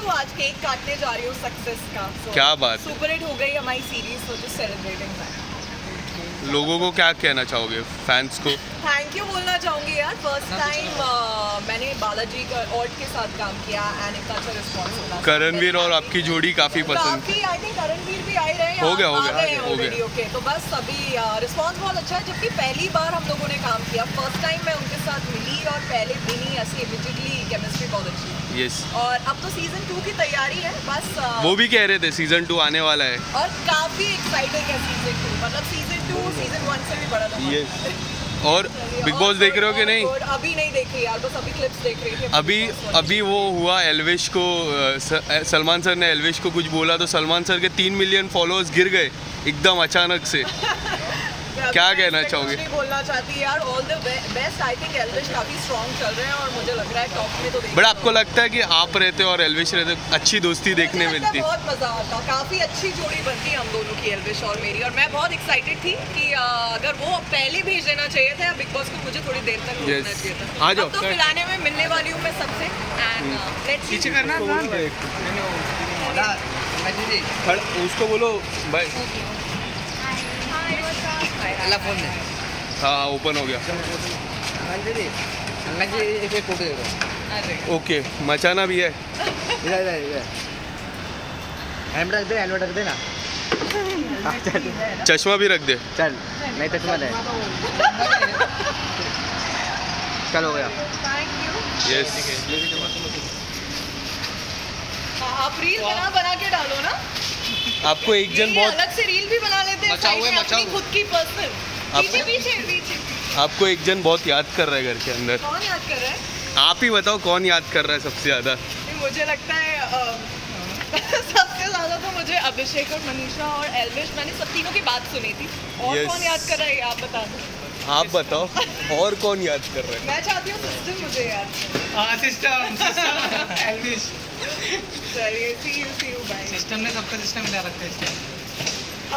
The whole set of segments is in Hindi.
खुश आज केक काटने जा रही हूँ सक्सेस का। So, क्या बात सुपर हिट हो गई हमारी सीरीज़ तो जस्ट सेलिब्रेटिंग लोगों को क्या कहना चाहोगे? फैंस को? थैंक यू बोलना चाहूँगी यार। फ़र्स्ट टाइम मैंने बालाजी का ऑट के साथ काम किया एंड इतना अच्छा रिस्पॉन्स मिला करणवीर और आपकी जोड़ी काफ़ी पसंद काफ़ी आई थिंक करणवीर भी आए रहे हैं हो गया, हो गया, हो गया। already, okay तो बस अभी रिस्पॉन्स बहुत अच्छा है जबकि पहली बार हम लोगों ने काम किया। फ़र्स्ट टाइम मैं उनके साथ मिली और पहले दिन ही ऐसी इमिजिएटली केमिस्ट्री बहुत अच्छी यस और अब तो सीज़न टू की तैयारी है बस वो भी कह रहे थे सीज़न टू आने वाला है। और काफ़ी एक्साइटिंग है सीज़न टू मतलब सीज़न टू सीज़न वन से भी बड़ा धमाका। यस और बिग बॉस देख रहे हो कि नहीं? अभी नहीं देख रही यार बस अभी क्लिप्स देख रही थी। अभी अभी वो हुआ एलविश को सलमान सर ने एलविश को कुछ बोला तो सलमान सर के तीन मिलियन फॉलोअर्स गिर गए एकदम अचानक से। क्या कहना चाहोगे? नहीं बोलना चाहती यार all the best I think Elvish काफ़ी स्ट्रॉन्ग चल रहे हैं और मुझे लग रहा है टॉप में तो बट आपको लगता है कि आप रहते और एलविश रहते अच्छी दोस्ती देखने मिलती। बहुत मज़ा आता काफ़ी अच्छी जोड़ी बनती हम दोनों की एल्विश और मेरी और मैं बहुत एक्साइटेड थी कि अगर वो पहले भेज देना चाहिए था बिग बॉस को मुझे थोड़ी देर तक Yes. चाहिए था। आ जाओ, तो sir. में मिलने वाली हूँ मैं सबसे एंड लेट्स करना उसको बोलो भाई। अल्लाह फ़ोन में हाँ ओपन हो गया। दे दो। ओके मचाना भी है। इधर इधर इधर। हेलमेट रख दे हेलमेट रख दे ना। हाँ, चश्मा भी रख दे। चल नहीं चश्मा ले। चल हो गया। थैंक यू यस आप रील बना बना के डालो। आपको एक जन बहुत अलग से रील भी बना लेते हैं मचाओ साइड है, में अपनी खुद की पर्सनल पीछे पीछे पीछे। आपको एक जन बहुत याद कर रहा है घर के अंदर। कौन याद कर रहा है? आप ही बताओ कौन याद कर रहा है सबसे ज़्यादा। मुझे लगता है सबसे ज़्यादा तो मुझे अभिषेक और मनीषा और एलवेश मैंने सब तीनों की बात सुनी थी। और Yes. कौन याद कर रहा है आप बता दो। आप बताओ और कौन याद कर रहे है? मैं चाहती हूँ सिस्टम मुझे याद हाँ सिस्टम सिस्टम। एल्विश चलिए see you see you bye system ने सबका सिस्टम मिला रखा है इसका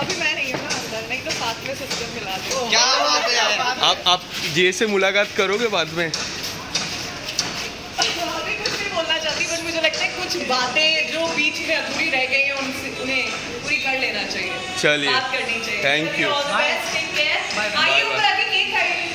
अभी मैं नहीं हूँ ना अंदर नहीं तो साथ में सिस्टम मिला दो। क्या बात है यार। आप आप जे से मुलाकात करोगे बाद में? अभी कुछ नहीं बोलना चाहती बट मुझे लगता है कुछ बातें जो बीच में अधूरी रह गई हैं उनसे उन्हें पूरी कर लेना चाहिए। चलिए। बात करनी चाहिए। Thank चलिए, you.